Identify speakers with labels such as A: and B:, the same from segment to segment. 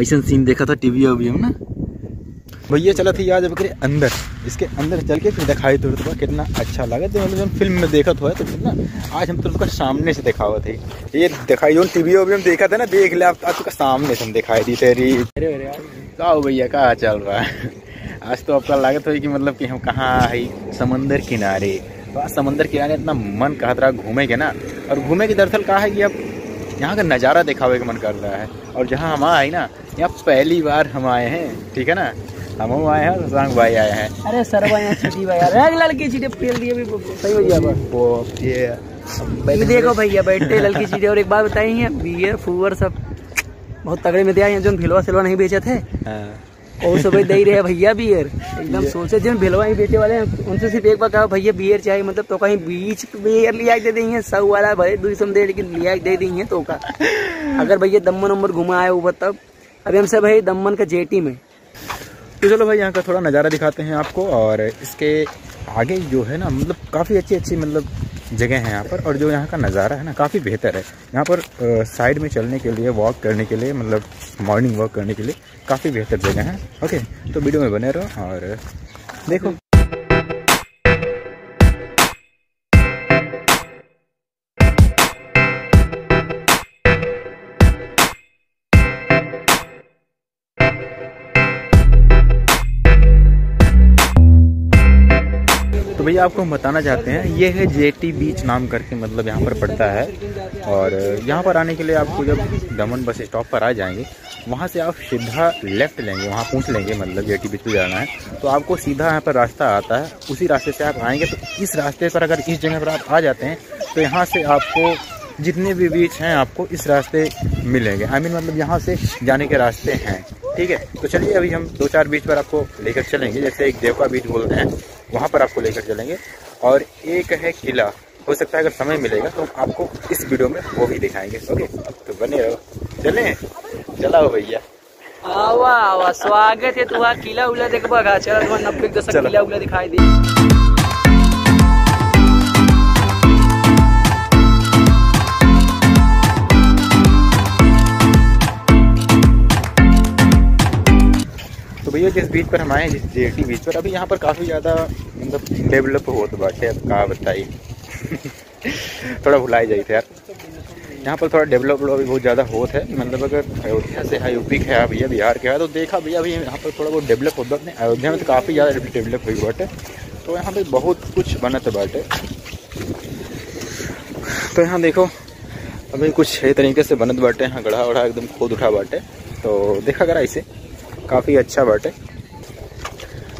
A: ऐसा सीन देखा था टीवी अभी हम ना भैया, चला थी आज बकरे? अंदर। इसके अंदर चल के फिर दिखाई तो तुमको कितना अच्छा लगा। तो मतलब फ़िल्म में देखा तो है तो कितना आज हम तुमको सामने से दिखावा थे। ये दिखाई जो टीवी अभी हम देखा था ना, देख ले आप तुमको सामने से हम दिखाई दी तेरी। अरे अरे का भैया, कहा चल रहा है? आज तो आपका लागत हो कि मतलब कि हम कहाँ है समंदर किनारे। तो आज समंदर किनारे इतना मन कहा रहा घूमेंगे ना। और घूमे की दरअसल कहा है कि अब यहाँ का नज़ारा दिखावे का मन कर रहा है। और जहाँ हम आए ना यहाँ पहली बार हम आए हैं ठीक है ना? हम आए हैं शशांक भाई आए हैं।
B: अरे सर भाई भाई यार लड़की चीटे फेल दिए भी सही हो गया
A: ये
B: देखो भैया बैठे लड़की चीटे और एक बात बताई है बियर फूवर सब बहुत तगड़े में दिया जो फिलवा सिलवा नहीं बेचे थे।
A: हाँ।
B: और सब दे ही रहे भैया बियर। एकदम सोचे जिन भिलवा ही बेचे वाले हैं उनसे सिर्फ़ एक बार कहा भैया बियर चाहिए मतलब तो कहीं बीच बियर लिया दे दी है सौ वाला भले दो सौ दे लेकिन लिया दे दी है तो का अगर भैया दमन उम्र घुमा आए ऊपर तब। अभी हमसे भाई दमन का जेटी में।
A: तो चलो भाई यहाँ का थोड़ा नज़ारा दिखाते हैं आपको और इसके आगे जो है ना मतलब काफ़ी अच्छी अच्छी मतलब जगह है यहाँ पर और जो यहाँ का नज़ारा है ना, काफ़ी बेहतर है। यहाँ पर साइड में चलने के लिए वॉक करने के लिए मतलब मॉर्निंग वॉक करने के लिए काफ़ी बेहतर जगह है। ओके तो वीडियो में बने रहो और देखो। तो भैया आपको हम बताना चाहते हैं ये है जेटी बीच नाम करके मतलब यहाँ पर पड़ता है। और यहाँ पर आने के लिए आपको जब दमन बस स्टॉप पर आ जाएँगे वहाँ से आप सीधा लेफ़्ट लेंगे वहाँ पूछ लेंगे मतलब जेटी बीच पे जाना है। तो आपको सीधा यहाँ पर रास्ता आता है उसी रास्ते से आप आएँगे। तो इस रास्ते पर अगर इस जगह पर आप आ जाते हैं तो यहाँ से आपको जितने भी बीच हैं आपको इस रास्ते मिलेंगे। आई I मीन mean, मतलब यहाँ से जाने के रास्ते हैं। ठीक है? तो चलिए अभी हम दो चार बीच पर आपको लेकर चलेंगे जैसे एक देवका बीच बोलते हैं। वहाँ पर आपको लेकर चलेंगे। और एक है किला। हो सकता है अगर समय मिलेगा तो हम आपको इस वीडियो में वो भी दिखाएँगे। ओके? तो बने रहो। चले? चलाओ भैया।
B: आवा आवा स्वागत है तुम्हारा किला उला देखा। चलो चल नब्बे दशक किला उला दिखाई दी
A: भैया जिस बीच पर हम आए, जिस जेटी बीच पर, अभी यहाँ पर काफ़ी ज़्यादा मतलब डेवलप हो तो बात है, अब कहा बताई थोड़ा भुलाई जाए थे यार। यहाँ पर थोड़ा डेवलप अभी बहुत ज़्यादा होत है मतलब अगर अयोध्या से है, यूपी के है, भैया बिहार के है तो देखा भैया, अभी यहाँ पर थोड़ा बहुत डेवलप होता है अयोध्या में तो काफ़ी ज़्यादा डेवलप हुई बाटे तो यहाँ पर बहुत कुछ बनत बाटे तो यहाँ देखो, अभी कुछ है तरीके से बनत बाटे यहाँ गढ़ा वढ़ा एकदम खोद उठा बाटे तो देखा करा इसे। काफ़ी अच्छा बाटे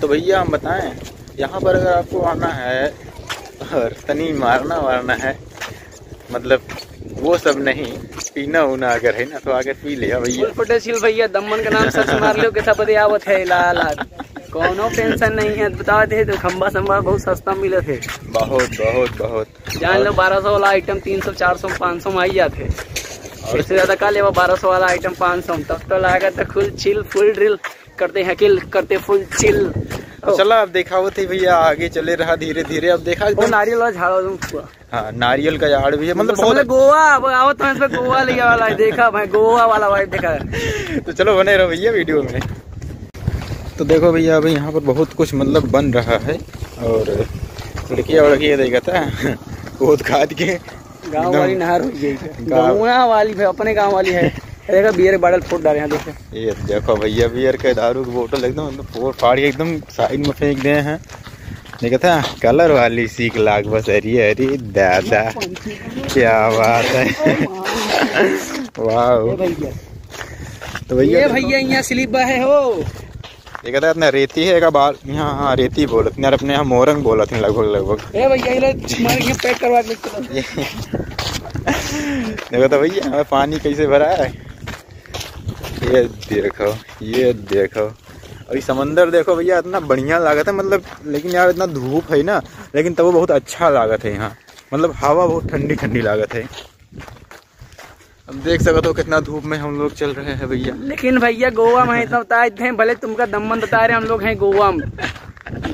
A: तो भैया हम बताएँ यहाँ पर अगर आपको आना है और तनी मारना वारना है मतलब वो सब नहीं पीना उना अगर है ना तो आगे पी लिया भैया।
B: भैया दमन का नाम सच मार लो कैसा बदे आवत है लाल कोनो टेंशन नहीं है बता दे तो खम्बा सम्बा बहुत सस्ता मिले थे
A: बहुत बहुत बहुत।
B: जान लो बारह सौ वाला आइटम तीन सौ चार सौ पाँच सौ में आई जाते इससे ज़्यादा का लेवा बारह सौ वाला आइटम पाँच सौ तब तो लागत फुल चिल फुल ड्रिल करते हैं किल करते फुल चिल
A: चलो अब देखा वो थे भैया आगे चले रहा धीरे धीरे अब देखा
B: वो नारियल वाला झाड़ा तुम
A: हाँ नारियल का झाड़ भी है मतलब
B: बहुत गोवा आओ तो इसमें गोवा लिया वाला है देखा भाई गोवा वाला वाइट देखा
A: तो चलो बने रहो भैया वीडियो में। तो देखो भैया अभी यहाँ पर बहुत कुछ मतलब बन रहा है और लड़कियाँ वड़कियाँ देखा था खोद खाद के
B: गाँव वाली नहर हुई गई। गाँव। वाली भाई अपने गाँव वाली है। देखा बियर बाडल फूट डाले हैं देखो
A: ये देखो भैया बियर के दारू की बोतल एकदम फोड़ फाड़ के एकदम साइड में फेंक दे हैं। देखा था कलर वाली सीख लाख बस अरे अरे दादा क्या बात है? वाह
B: तो भैया भैया यहाँ स्लिप है हो।
A: ये कहता है रेती है का बाल यहाँ हाँ रेती बोलत यार अपने यहाँ मोरंग बोलत हैं लगभग लगभग। देखो तो भैया हमें पानी कैसे भरा है? ये देखो ये देखो। और ये समंदर देखो भैया इतना बढ़िया लागत है मतलब लेकिन यार इतना धूप है ना लेकिन तब वो बहुत अच्छा लागत है यहाँ। मतलब हवा बहुत ठंडी ठंडी लागत है। अब देख सको हो कितना धूप में हम लोग चल रहे हैं भैया।
B: लेकिन भैया गोवा में इतना बताए थे भले तुमका दमन बता रहे हम लोग हैं गोवा में।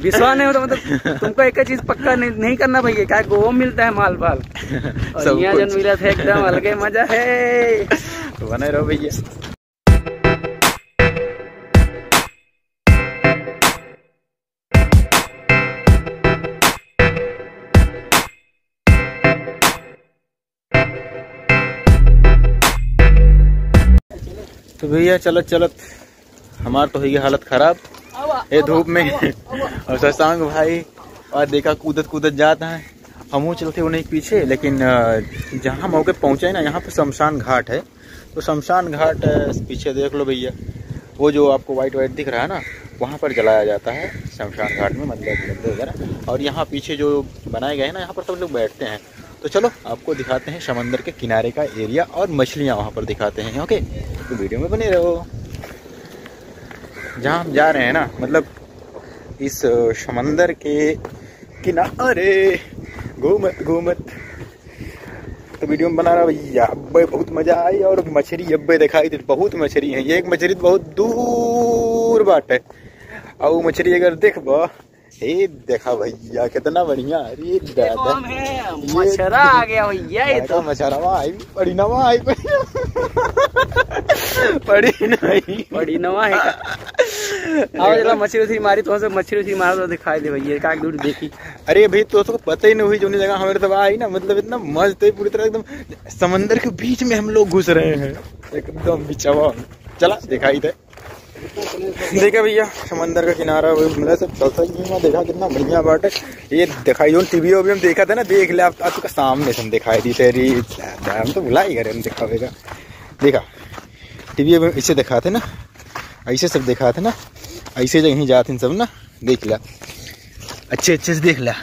B: विश्वास नहीं होता मतलब तुमको एक चीज़ पक्का नहीं, नहीं करना भैया क्या गोवा मिलता है माल बाल और यहाँ जन मिला था एकदम अलग मज़ा है
A: तो बने रहो भैया। तो भैया चलत चलत। हमार तो हुई हालत खराब। ये धूप में और शशांक भाई और देखा कूदत कूदत जाता है। हम चलते उन्हें पीछे लेकिन जहाँ मौके पहुँचे ना यहाँ पे शमशान घाट है। तो शमशान घाट पीछे देख लो भैया। वो जो आपको वाइट वाइट दिख रहा है ना वहाँ पर जलाया जाता है शमशान घाट में मतलब वगैरह। और यहाँ पीछे जो बनाए गए हैं ना यहाँ पर सब लोग बैठते हैं। तो चलो, आपको दिखाते हैं समंदर के किनारे का एरिया और मछलियाँ वहाँ पर दिखाते हैं, ओके? तो वीडियो में बने रहो। जहाँ हम जा रहे हैं ना मतलब इस समंदर के किनारे घूमत घूमत तो वीडियो में बना रहा भैया, अब्बे, बहुत मज़ा आई और मछली अब्बे दिखाई थी बहुत मछली है। ये एक मछली बहुत दूर बाट है। और मछली, अगर देख हे देखा भैया कितना बढ़िया अरे दादा।
B: मछरा आ गया भैया ये तो।
A: मछरा आई बड़ी नवा आई पड़ी नहीं
B: बड़ी नवा है। आओ जरा मछली उछली मारी तो मछली उछली मारा तो दिखाई दे भैया का दूर देखी।
A: अरे भाई तो उसको पता ही नहीं हुई जो जगह हमारे तब आई ना मतलब इतना मस्त है पूरी तरह एकदम समंदर के बीच में हम लोग घुस रहे हैं। एकदम बिचवा चला दिखाई दे देखा भैया समंदर का किनारा मेरा सब चलता ही देखा कितना बढ़िया बाट है। ये दिखाई जो टीवी भी हम देखा था ना देख ले आप आपका सामने से हम दिखाई दी तेरी हम तो बुला ही करे हम दिखावेगा देखा टीवी में इसे दिखाते ना ऐसे सब दिखाते ना ऐसे जगह ही जाते सब ना देख ला अच्छे अच्छे से देख ला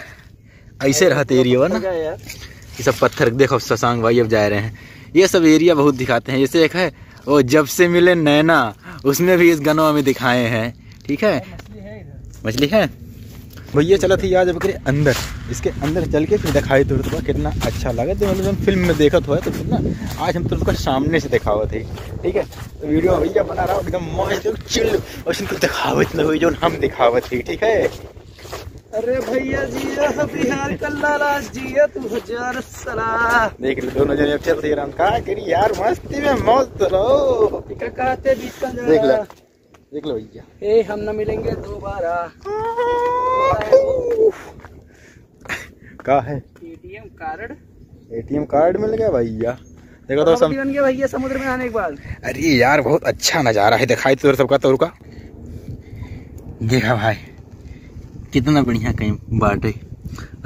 A: ऐसे रहते एरिया ना। ये सब पत्थर देखो ससांग भाई अब जा रहे हैं। ये सब एरिया बहुत दिखाते हैं जैसे एक है वो जब से मिले नैना उसमें भी इस गनों में दिखाए हैं। ठीक है? मछली है भैया चला थी आज बकरे अंदर। इसके अंदर चल के फिर दिखाई तो रुतबा कितना अच्छा लगा। तो मतलब फ़िल्म में देखा तो है तो फिर ना आज हम तुमको सामने से दिखावा थे। ठीक है? तो वीडियो भैया बना रहा हूँ, एकदम मस्त, चिल, और दिखावत न हुई जो हम दिखावत थी। ठीक है?
B: अरे भैया जी बिहार कल्ला राज जी तू हज़ार सलाह
A: देख लो दोनों जने अच्छे से राम का करी यार मस्ती में मौत रहो
B: कहते बीच का
A: देख लो देख लो भैया।
B: ए हम न मिलेंगे दोबारा।
A: का है?
B: ATM card.
A: एटीएम कार्ड मिल गया भैया। देखो तो
B: सम... बन गया भैया समुद्र में आने के बाद।
A: अरे यार बहुत अच्छा नज़ारा है दिखाई तो सबका तो रुका। देखा भाई। कितना बढ़िया कहीं बाटे।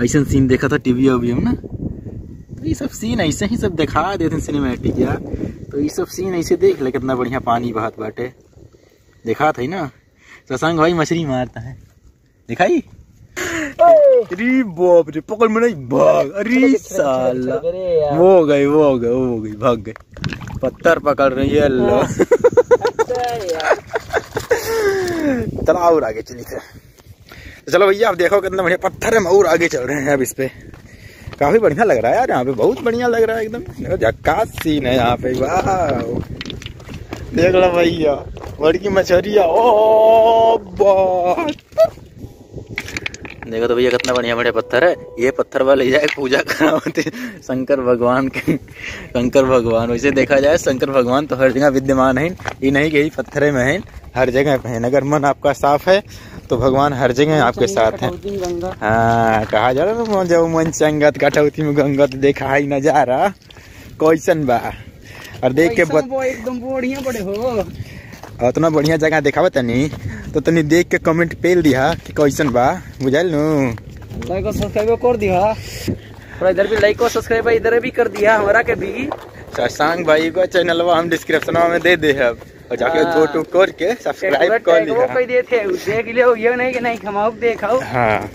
A: ऐसा सीन देखा था टीवी वी में ना? तो ये सब सीन ऐसे ही सब दिखा देते सिनेमेटिक यार। तो ये सब सीन ऐसे देख ले कितना बढ़िया पानी बहत बाटे। देखा था ना? शशांक भाई मछली मारता है। दिखाई? अरे बाप रे पकड़ में नहीं भाग। अरे साला। वो गए वो गए वो गई भाग गए पत्थर पकड़ रही है अल्लाह और आगे चली थे चलो भैया, आप देखो कितना बढ़िया पत्थर है और आगे चल रहे हैं अब इस पे। काफ़ी बढ़िया लग रहा है यार यहाँ पे, बहुत बढ़िया लग रहा है एकदम। झक्कास सीन है यहाँ पे वाह देख लो भैया बड़की मछरिया, ओ देखो तो भैया, कितना बढ़िया बढ़िया पत्थर है। ये पत्थर वाले जाए पूजा कराते शंकर भगवान के, शंकर भगवान, वैसे देखा जाए, शंकर भगवान तो हर जगह विद्यमान है। ये नहीं कि पत्थरे में है। हर जगह पे है। अगर मन आपका साफ़ है तो भगवान हर जगह आपके साथ है। हाँ कहा जा रहा जब मन संगत कटौती में गंगा तो देखा ही न जा रहा। क्वेश्चन बा? और देख के
B: एकदम बढ़िया बड़े हो।
A: उतना बढ़िया जगह देखा तनी। तो तनी देख के कमेंट पेल दिया कि कैसन बा। बुझल नु?
B: लाइक और सब्सक्राइब कर दिया और इधर भी लाइक और सब्सक्राइब इधर भी कर दिया हमारा के भी।
A: शशांक भाई का चैनल हम डिस्क्रिप्शन में दे दे अब और जाके गो टू कर के सब्सक्राइब कर लिया।
B: वो कह दिए थे देख लियो ये नहीं कि नहीं खमाओ देखाओ।
A: हाँ।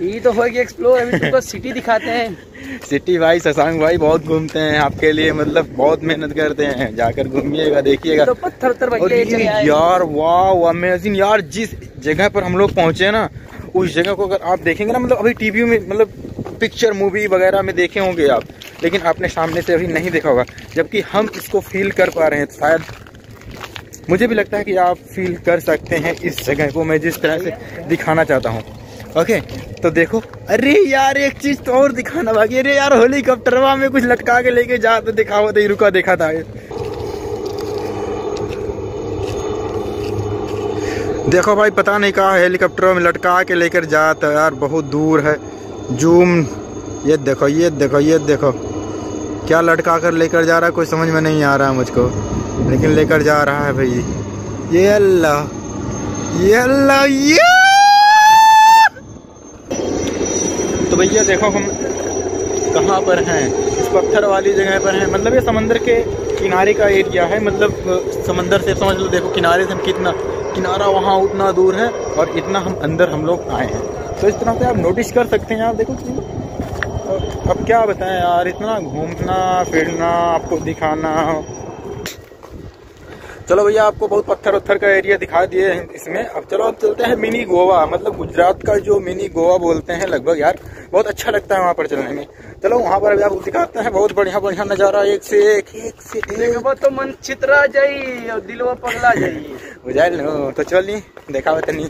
B: ये तो हो गया एक्सप्लोर अभी तुमको सिटी दिखाते हैं।
A: सिटी भाई शशांक भाई बहुत घूमते हैं आपके लिए मतलब बहुत मेहनत करते हैं। जाकर घूमिएगा देखिएगा।
B: तो पत्थर पत्थर
A: यार वाह अमेजिंग यार जिस जगह पर हम लोग पहुँचे ना उस जगह को अगर आप देखेंगे ना मतलब अभी टीवी में मतलब पिक्चर मूवी वगैरह में देखे होंगे आप लेकिन आपने सामने से अभी नहीं देखा होगा जबकि हम इसको फील कर पा रहे हैं शायद मुझे भी लगता है कि आप फील कर सकते हैं इस जगह को, मैं जिस तरह से दिखाना चाहता हूँ। ओके तो देखो, अरे यार, एक चीज़ तो और दिखाना बाकी अरे यार हेलीकॉप्टरवा में कुछ लटका के लेके जा तो दिखाओ तो रुका देखा था। देखो भाई, पता नहीं कहा हेलीकॉप्टर में लटका के लेकर जाता है यार, बहुत दूर है। जूम ये देखो ये देखो ये देखो। क्या लटका कर लेकर जा रहा है, कोई समझ में नहीं आ रहा है मुझको। लेकिन लेकर जा रहा है भाई। ये अल्लाह ये अल्लाह, ये! तो भैया देखो हम कहाँ पर हैं? इस पत्थर वाली जगह पर हैं। मतलब ये समंदर के किनारे का एरिया है। मतलब समंदर से समझ लो, देखो किनारे से हम कितना, किनारा वहाँ उतना दूर है और इतना हम अंदर हम लोग आए हैं। तो इस तरह से आप नोटिस कर सकते हैं आप देखो और अब क्या बताएँ यार, इतना घूमना, फिरना, आपको दिखाना चलो भैया आपको बहुत पत्थर उत्थर का एरिया दिखा दिए हैं इसमें। अब चलो अब चलते हैं मिनी गोवा। मतलब गुजरात का जो मिनी गोवा बोलते हैं लगभग यार बहुत अच्छा लगता है वहाँ पर चलने में। चलो वहाँ पर अभी आपको दिखाते हैं बहुत बढ़िया बढ़िया नज़ारा एक से एक। एक से एक
B: तो मन चित्रा जाये और दिलवा पगला जाये
A: बुझा लो तो चलिए देखा तनी